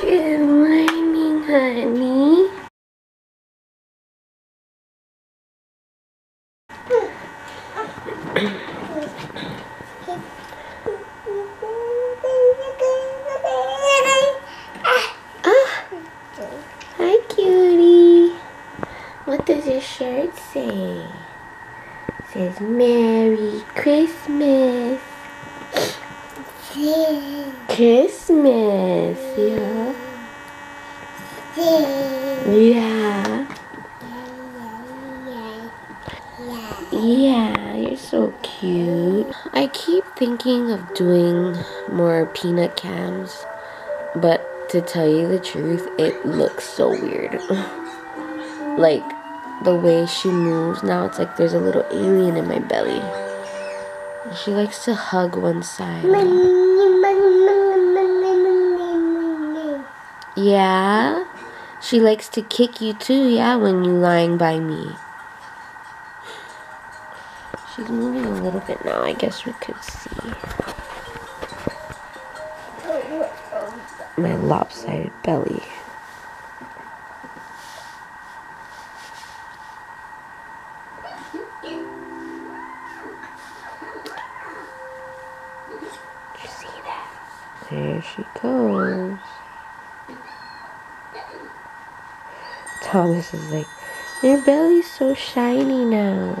Good morning, honey. Ah, hi, cutie. What does your shirt say? Says Merry Christmas. Christmas, yeah. Yeah. Yeah, you're so cute. I keep thinking of doing more peanut cams, but to tell you the truth, it looks so weird. like the way she moves now, it's like there's a little alien in my belly. She likes to hug one side. Yeah? She likes to kick you too, yeah, when you're lying by me. She's moving a little bit now, I guess we could see. My lopsided belly. Did you see that? There she goes. Thomas is like, your belly's so shiny now.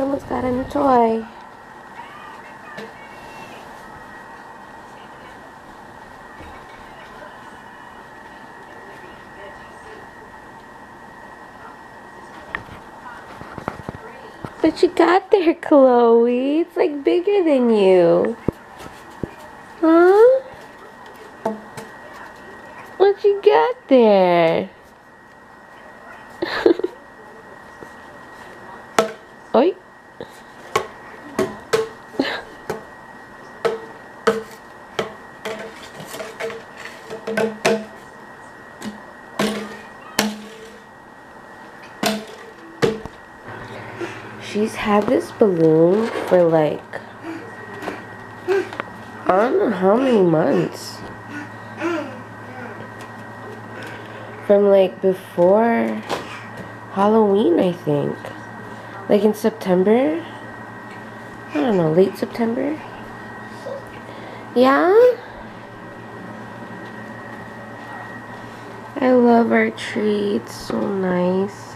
Someone's got a new toy. But you got there, Chloe. It's like bigger than you. Huh? What you got there? She's had this balloon for like I don't know how many months. from like before Halloween, I think. Like in September. I don't know, late September. Yeah? Our tree. It's so nice.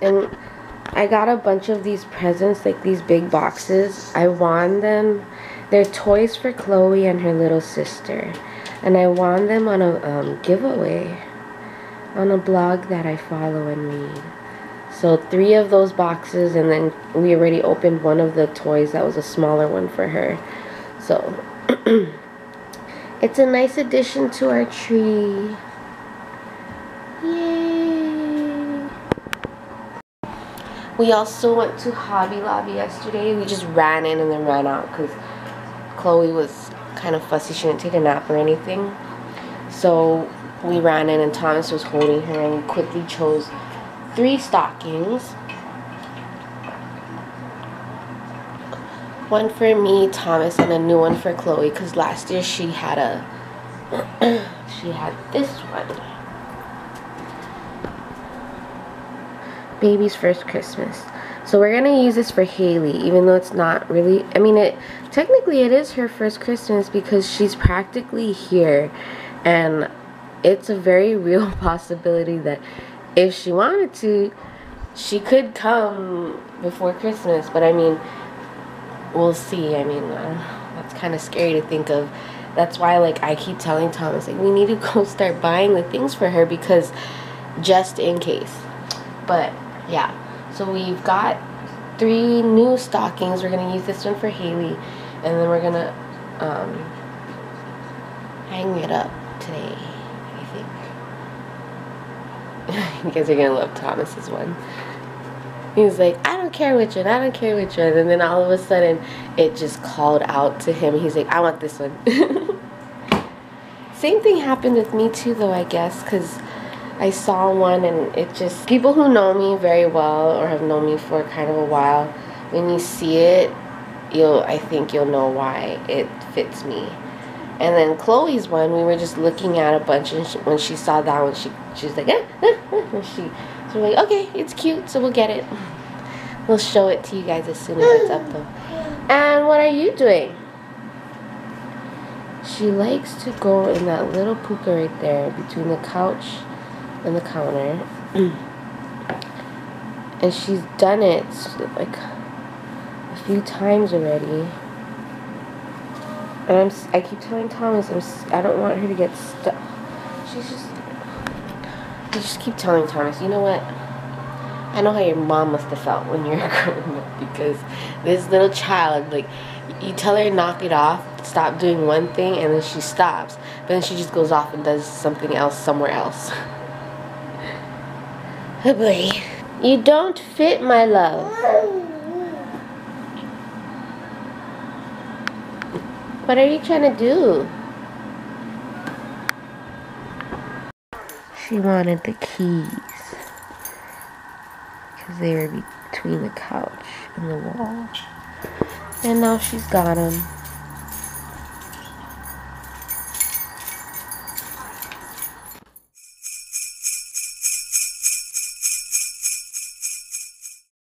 And I got a bunch of these presents, like these big boxes. I won them. They're toys for Chloe and her little sister. And I won them on a um, giveaway on a blog that I follow and read. So three of those boxes and then we already opened one of the toys that was a smaller one for her. So it's a nice addition to our tree. Yay! We also went to Hobby Lobby yesterday. We just ran in and then ran out because Chloe was kind of fussy. She didn't take a nap or anything. So we ran in and Thomas was holding her and we quickly chose three stockings. One for me, Thomas, and a new one for Chloe because last year she had a she had this one. Baby's first Christmas. So we're gonna use this for Haley, even though it's not really. I mean, it technically it is her first Christmas because she's practically here, and it's a very real possibility that if she wanted to, she could come before Christmas. But I mean, we'll see. I mean, uh, that's kind of scary to think of. That's why, like, I keep telling Thomas, like, we need to go start buying the things for her because just in case. But yeah, so we've got three new stockings. We're gonna use this one for Haley, and then we're gonna um, hang it up today. I think you guys are gonna love Thomas's one. He was like, I care which one, I don't care which one. And then all of a sudden, it just called out to him. He's like, I want this one. Same thing happened with me too, though, I guess, because I saw one and it just. People who know me very well or have known me for kind of a while, when you see it, you'll. I think you'll know why it fits me. And then Chloe's one, we were just looking at a bunch, and she, when she saw that one, she she was like, eh, eh, eh. And she, so we're like, okay, it's cute, so we'll get it. We'll show it to you guys as soon as it's up, though. And what are you doing? She likes to go in that little puka right there between the couch and the counter. and she's done it like a few times already. And I'm, I keep telling Thomas, I'm, I don't want her to get stuck. She's just, I just keep telling Thomas, you know what? I know how your mom must have felt when you were growing up because this little child, like, you tell her knock it off, stop doing one thing, and then she stops. But then she just goes off and does something else somewhere else. oh boy. You don't fit, my love. What are you trying to do? She wanted the because they were between the couch and the wall. And now she's got them.